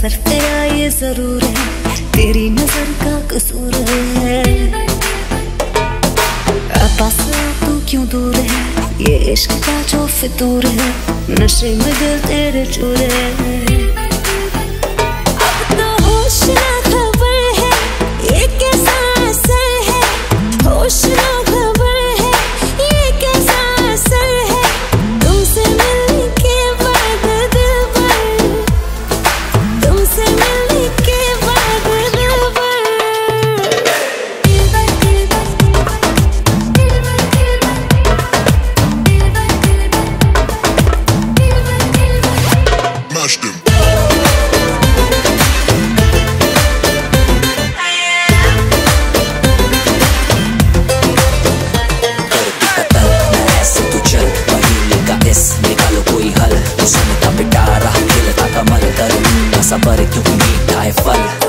असर तेरा ये ज़रूर है। तेरी नज़र का कसूर है। पास तू क्यों दूर है? ये इश्क का जो फितूर है। नशे में दिल तेरे चूर है। सबर क्योंकि मीठा है फल